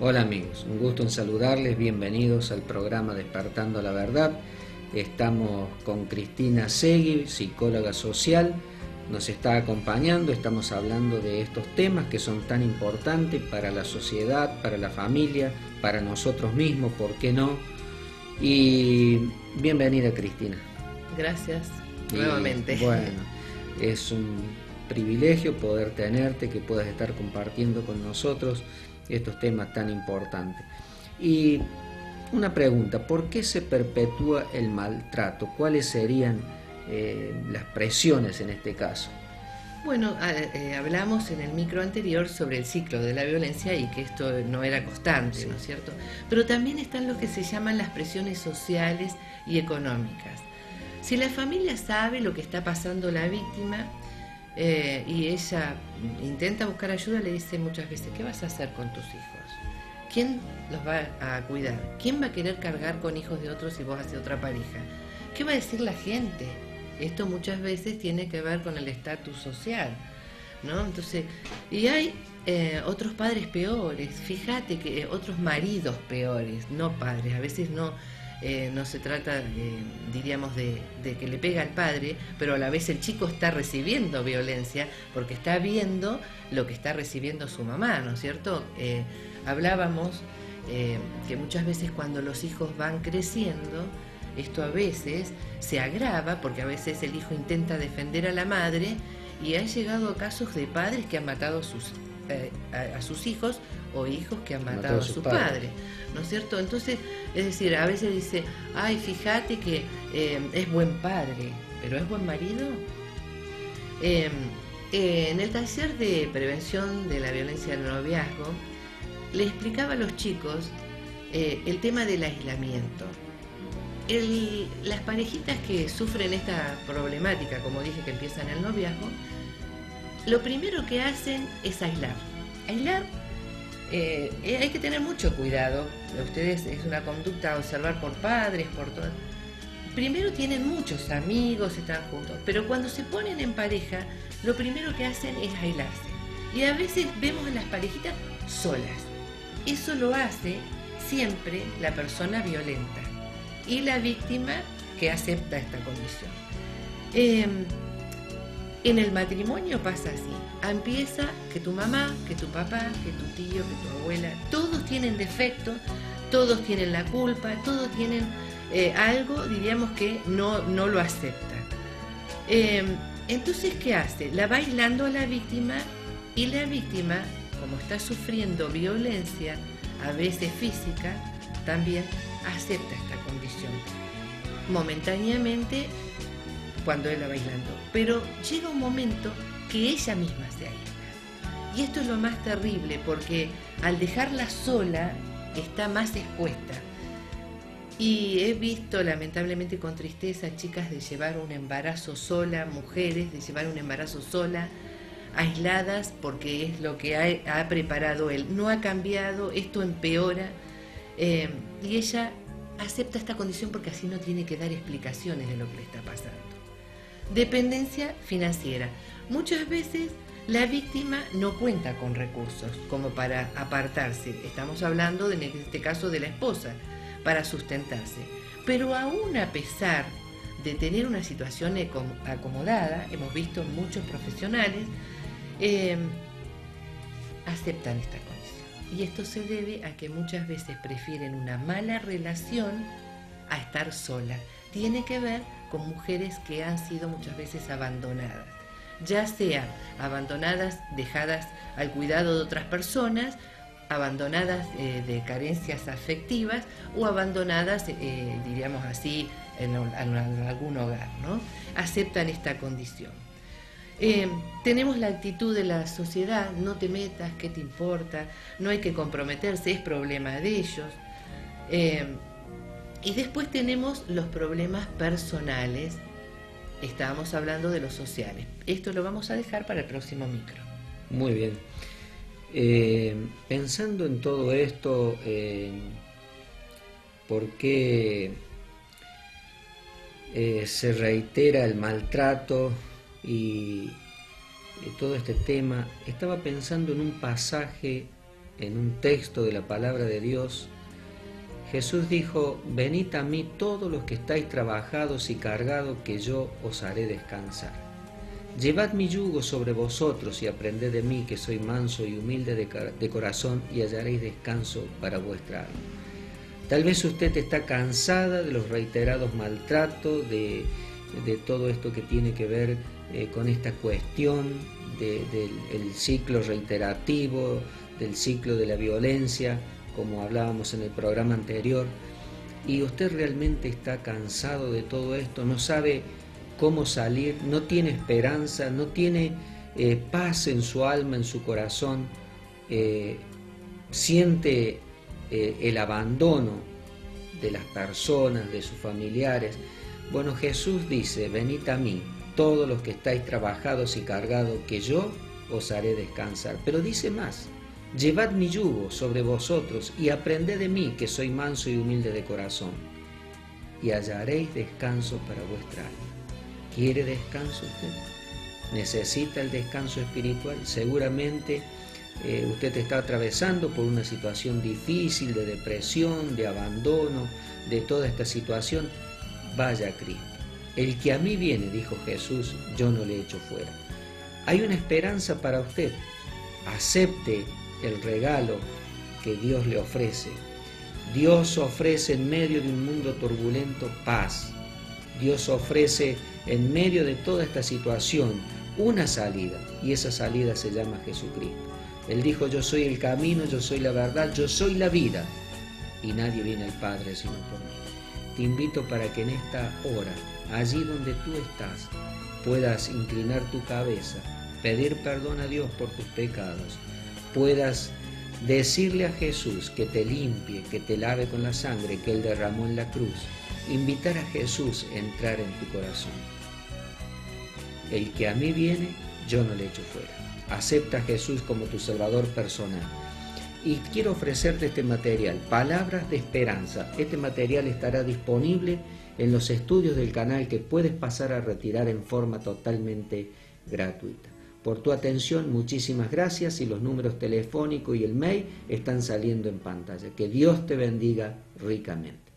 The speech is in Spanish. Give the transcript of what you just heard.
Hola amigos, un gusto en saludarles, bienvenidos al programa Despertando la Verdad. Estamos con Cristina Segui, psicóloga social, nos está acompañando, estamos hablando de estos temas que son tan importantes para la sociedad, para la familia, para nosotros mismos, ¿por qué no? Y bienvenida Cristina. Gracias, nuevamente. Bueno, es un privilegio poder tenerte, que puedas estar compartiendo con nosotros estos temas tan importantes. Y una pregunta, ¿por qué se perpetúa el maltrato? ¿Cuáles serían eh, las presiones en este caso? Bueno, eh, hablamos en el micro anterior sobre el ciclo de la violencia y que esto no era constante, ¿no es cierto? Pero también están lo que se llaman las presiones sociales y económicas. Si la familia sabe lo que está pasando la víctima, eh, y ella intenta buscar ayuda, le dice muchas veces, ¿qué vas a hacer con tus hijos? ¿Quién los va a cuidar? ¿Quién va a querer cargar con hijos de otros si vos haces otra pareja? ¿Qué va a decir la gente? Esto muchas veces tiene que ver con el estatus social, ¿no? Entonces, y hay eh, otros padres peores, fíjate que otros maridos peores, no padres, a veces no eh, no se trata, diríamos, de, que le pega al padre, pero a la vez el chico está recibiendo violencia porque está viendo lo que está recibiendo su mamá, ¿no es cierto? Eh, hablábamos eh, que muchas veces cuando los hijos van creciendo, esto a veces se agrava porque a veces el hijo intenta defender a la madre y han llegado casos de padres que han matado a sus hijos o hijos que han matado, a su padre. ¿no es cierto? Entonces, es decir, a veces dice, ay, fíjate que eh, es buen padre, pero ¿es buen marido? Em, eh, en el taller de prevención de la violencia del noviazgo, le explicaba a los chicos eh, el tema del aislamiento. las parejitas que sufren esta problemática, como dije que empiezan el noviazgo, lo primero que hacen es aislar. Aislar eh, eh, hay que tener mucho cuidado. Ustedes es una conducta observar por padres, por todo. Primero tienen muchos amigos, están juntos, pero cuando se ponen en pareja, lo primero que hacen es aislarse. Y a veces vemos a las parejitas solas. Eso lo hace siempre la persona violenta y la víctima que acepta esta condición. Em, en el matrimonio pasa así. Empieza que tu mamá, que tu papá, que tu tío, que tu abuela, todos tienen defectos, todos tienen la culpa, todos tienen eh, algo, diríamos que no, no lo aceptan. Em, entonces, ¿qué hace? La va aislando a la víctima y la víctima, como está sufriendo violencia, a veces física, también acepta esta condición. Momentáneamente cuando la bailando. Pero llega un momento que ella misma se aísla. Y esto es lo más terrible porque al dejarla sola está más expuesta. Y he visto lamentablemente con tristeza chicas de llevar un embarazo sola, mujeres de llevar un embarazo sola, aisladas porque es lo que ha, preparado él. No ha cambiado, esto empeora. Eh, y ella acepta esta condición porque así no tiene que dar explicaciones de lo que le está pasando. Dependencia financiera. Muchas veces la víctima no cuenta con recursos como para apartarse. Estamos hablando en este caso de la esposa, para sustentarse. Pero aún a pesar de tener una situación acomodada, hemos visto muchos profesionales, em, aceptan esta condición. Y esto se debe a que muchas veces prefieren una mala relación a estar sola. Tiene que ver con mujeres que han sido muchas veces abandonadas, ya sea abandonadas, dejadas al cuidado de otras personas, abandonadas eh, de carencias afectivas o abandonadas, eh, diríamos así, en, algún hogar, ¿no? Aceptan esta condición. Eh, tenemos la actitud de la sociedad, no te metas, ¿qué te importa? No hay que comprometerse, es problema de ellos. Y después tenemos los problemas personales. Estábamos hablando de los sociales. Esto lo vamos a dejar para el próximo micro. Muy bien. Eh, pensando en todo esto, eh, ¿por qué eh, se reitera el maltrato y todo este tema? Estaba pensando en un pasaje en un texto de la palabra de Dios, Jesús dijo, venid a mí todos los que estáis trabajados y cargados, que yo os haré descansar. Llevad mi yugo sobre vosotros y aprended de mí, que soy manso y humilde de, corazón, y hallaréis descanso para vuestra alma. Tal vez usted está cansada de los reiterados maltratos, de, todo esto que tiene que ver eh, con esta cuestión del ciclo reiterativo, del ciclo de la violencia, como hablábamos en el programa anterior, y usted realmente está cansado de todo esto, no sabe cómo salir, no tiene esperanza, no tiene eh, paz en su alma, en su corazón, eh, siente eh, el abandono de las personas, de sus familiares. Bueno, Jesús dice, venid a mí, todos los que estáis trabajados y cargados, que yo os haré descansar. Pero dice más, Llevad mi yugo sobre vosotros y aprended de mí, que soy manso y humilde de corazón, y hallaréis descanso para vuestra alma. ¿Quiere descanso usted? ¿Necesita el descanso espiritual? Seguramente eh, usted está atravesando por una situación difícil de depresión, de abandono, de toda esta situación. Vaya a Cristo. El que a mí viene, dijo Jesús, yo no le echo fuera. Hay una esperanza para usted. Acepte el regalo que Dios le ofrece. Dios ofrece en medio de un mundo turbulento paz. Dios ofrece en medio de toda esta situación una salida y esa salida se llama Jesucristo. Él dijo, yo soy el camino, yo soy la verdad, yo soy la vida y nadie viene al Padre sino por mí. Te invito para que en esta hora, allí donde tú estás, puedas inclinar tu cabeza, pedir perdón a Dios por tus pecados puedas decirle a Jesús que te limpie, que te lave con la sangre que Él derramó en la cruz, invitar a Jesús a entrar en tu corazón. El que a mí viene, yo no le echo fuera. Acepta a Jesús como tu Salvador personal. Y quiero ofrecerte este material, Palabras de Esperanza. Este material estará disponible en los estudios del canal que puedes pasar a retirar en forma totalmente gratuita. Por tu atención, muchísimas gracias y los números telefónicos y el mail están saliendo en pantalla. Que Dios te bendiga ricamente.